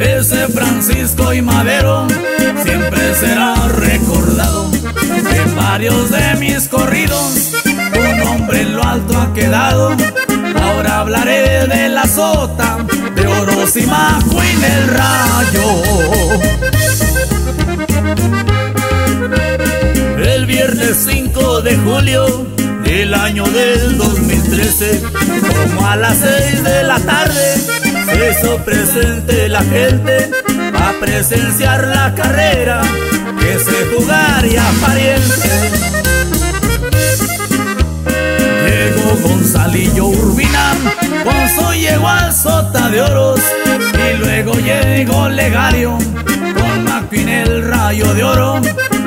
Ese Francisco y Madero siempre será recordado en varios de mis corridos. Un hombre en lo alto ha quedado. Ahora hablaré de la sota de oros majo en el rayo. El viernes 5 de julio del año del 2013, como a las 6 de la tarde, se hizo presente la gente a presenciar la carrera que se jugaría pariente. Llegó Gonzalillo Urbina con su yegua sota de oros y luego llegó Legario con McQueen el rayo de oro.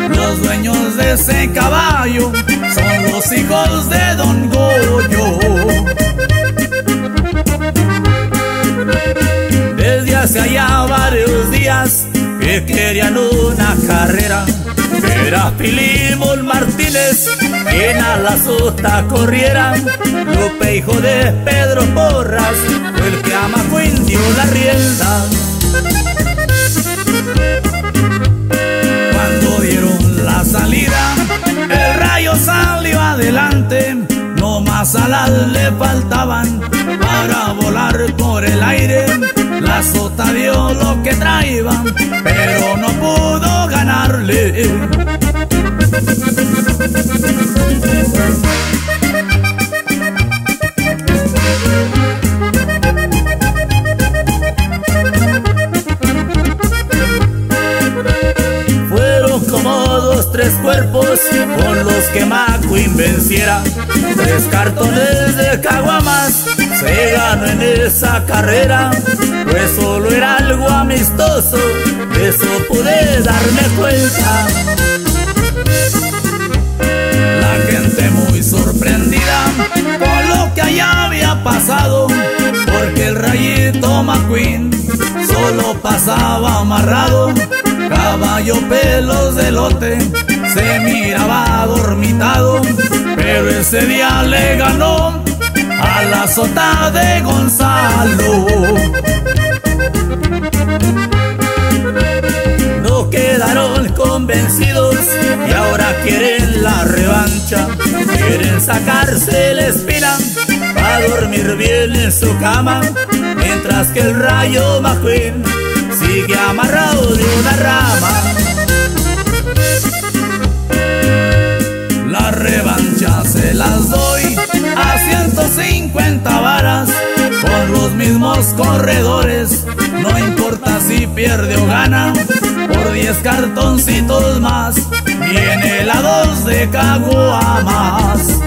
Los dueños de ese caballo son los hijos de Don Goyo. Desde hace allá varios días que querían una carrera. Era Filimón Martínez quien a la sota corriera. Lupe, hijo de Pedro Porras, fue el que a Macuín dio la rienda. Cuando dieron la salida, el rayo salió adelante. No más alas le faltaban para volar por el aire. La sota dio lo que traía, Venciera. Tres cartones de caguamas se ganó en esa carrera. Pues solo era algo amistoso, eso pude darme cuenta. La gente muy sorprendida con lo que allá había pasado, porque el rayito McQueen solo pasaba amarrado, caballo pelos de lote, ese día le ganó a la sota de Gonzalo. No quedaron convencidos y ahora quieren la revancha. Quieren sacarse la espina para dormir bien en su cama. Mientras que el rayo McQueen sigue amarrado las doy a 150 varas con los mismos corredores. No importa si pierde o gana, por 10 cartoncitos más viene la dos de caguamas.